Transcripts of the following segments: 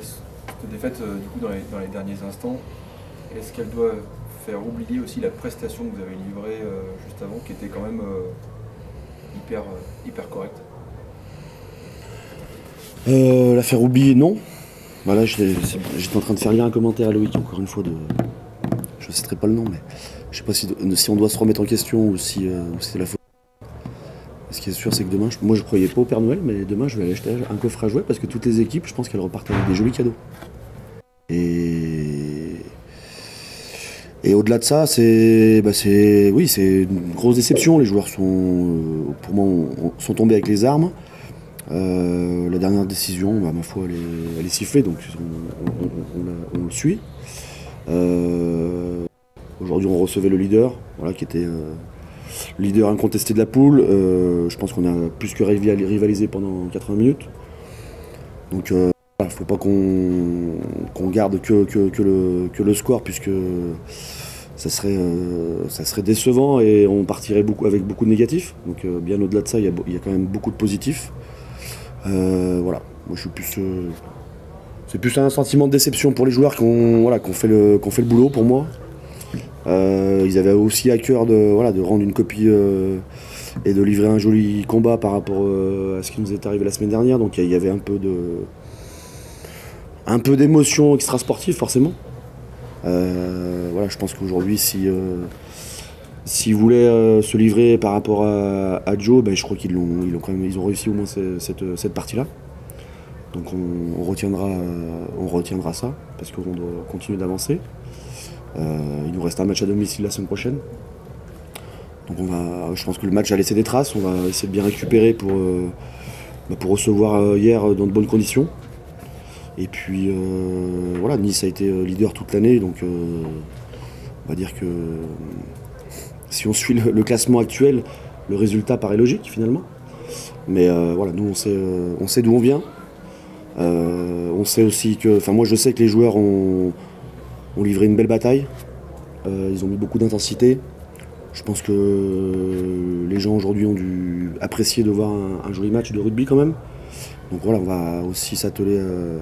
Cette défaite euh, du coup dans les, derniers instants. Est-ce qu'elle doit faire oublier aussi la prestation que vous avez livrée euh, juste avant, qui était quand même euh, hyper, hyper correcte? La faire oublier, non. Voilà, j'étais j'étais en train de faire lire un commentaire à Loïc, encore une fois, de. Je ne citerai pas le nom, mais je sais pas si, si on doit se remettre en question ou si, si c'est la faute. Qui est sûr, c'est que demain, moi je croyais pas au Père Noël, mais demain je vais aller acheter un coffre à jouer parce que toutes les équipes, je pense qu'elles repartent avec des jolis cadeaux. Et. Au-delà de ça, c'est, bah, c'est, oui, c'est une grosse déception. Les joueurs sont, euh, pour moi, ont- sont tombés avec les armes. Euh, la dernière décision, bah, ma foi, elle est, sifflée, donc on, le suit. Euh, Aujourd'hui, on recevait le leader, voilà, qui était leader incontesté de la poule. Euh, je pense qu'on a plus que rival- rivalisé pendant 80 minutes. Donc, il ne faut pas qu'on qu'on garde que, le, score, puisque ça serait, euh, décevant et on partirait avec beaucoup de négatifs. Donc, euh, bien au-delà de ça, il y, a, quand même beaucoup de positifs. Euh, voilà, moi je suis plus. euh, c'est plus un sentiment de déception pour les joueurs qui ont, voilà, fait le boulot pour moi. Euh, ils avaient aussi à cœur de, voilà, de rendre une copie euh, et de livrer un joli combat par rapport euh, à ce qui nous est arrivé la semaine dernière. Donc il y avait un peu de. un peu d'émotion extra-sportive forcément. Voilà, je pense qu'aujourd'hui, si. S'ils voulaient se livrer par rapport à, Joe, ben, je crois qu'ils l'ont, ils ont quand même, ils ont réussi au moins ce- cette, cette partie-là. Donc on, retiendra, on retiendra ça parce qu'on doit continuer d'avancer. Euh, il nous reste un match à domicile la semaine prochaine. Donc on va, je pense que le match a laissé des traces. On va essayer de bien récupérer pour, euh, bah, pour recevoir euh, hier dans de bonnes conditions. Et puis voilà, Nice a été leader toute l'année, donc on va dire que si on suit le, classement actuel, le résultat paraît logique finalement. Mais voilà, nous on sait, on sait d'où on vient. On sait aussi que, enfin moi je sais que les joueurs ont, ont livré une belle bataille. Euh, ils ont mis beaucoup d'intensité. Je pense que les gens aujourd'hui ont dû apprécier de voir un, joli match de rugby quand même. Donc voilà, on va aussi s'atteler euh,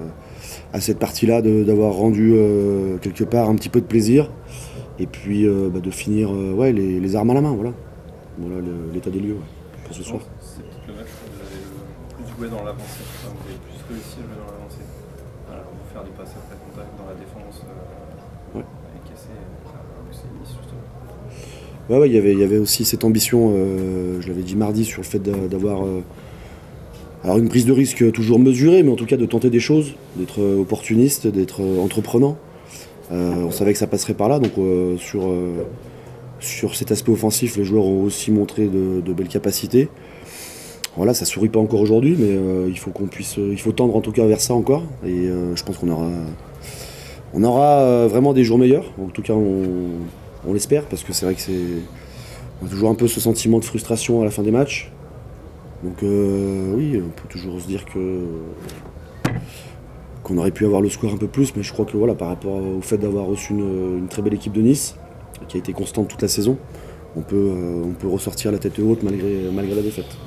à cette partie-là, d'avoir rendu euh, quelque part un petit peu de plaisir. Et puis bah, de finir ouais, les, armes à la main, voilà. Voilà l'état des lieux pour ce soir. C'est peut-être le match vous avez le plus joué dans l'avancée. Vous avez plus réussi à jouer dans l'avancée. Voilà, faire des passes après contact dans la défense. Euh, Ouais. Et casser. Justement. Ouais, ouais, il y avait- il y avait aussi cette ambition, euh, je l'avais dit mardi, sur le fait d'a- d'avoir euh, alors une prise de risque toujours mesurée, mais en tout cas de tenter des choses, d'être euh, opportuniste, d'être euh, entreprenant. Euh, on savait que ça passerait par là, donc euh, sur, euh, sur cet aspect offensif, les joueurs ont aussi montré de, de belles capacités. Voilà, ça sourit pas encore aujourd'hui, mais euh, il faut qu'on puisse, il faut tendre en tout cas vers ça encore, et euh, je pense qu'on aura, on aura euh, vraiment des jours meilleurs. En tout cas, on, on l'espère, parce que c'est vrai que c'est, a toujours un peu ce sentiment de frustration à la fin des matchs. Donc euh, oui, on peut toujours se dire que qu'on aurait pu avoir le score un peu plus, mais je crois que voilà, par rapport au fait d'avoir reçu une, très belle équipe de Nice, qui a été constante toute la saison, on peut, euh, on peut ressortir la tête haute malgré, malgré la défaite.